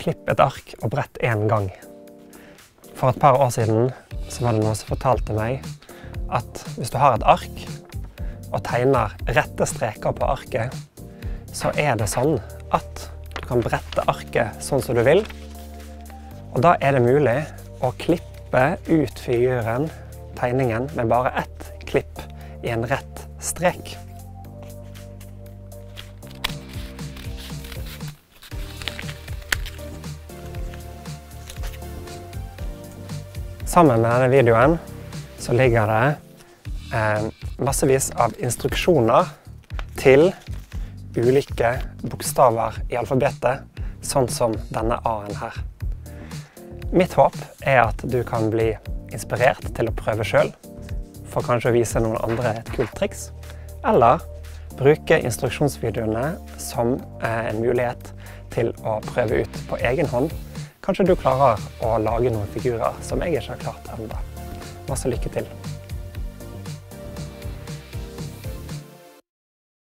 klipp et ark og brett én gang. For et par år siden så var det noen som fortalte meg at hvis du har et ark og tegner rette streker på arket, så er det sånn at du kan brette arket sånn som du vil. Og da er det mulig å klippe ut figuren, tegningen, med bare ett klipp i en rett strek. Sammen med denne videoen så ligger det eh, massevis av instruksjoner til ulike bokstaver i alfabetet, sånn som denne A-en her. Mitt håp er at du kan bli inspirert til å prøve sjøl, for kanskje å vise noen andre et kult triks, eller bruke instruksjonsvideoene som eh, en mulighet til å prøve ut på egen hånd Kanskje du klarer å lage noen figurer som jeg ikke har klart ennå. Masse lykke til.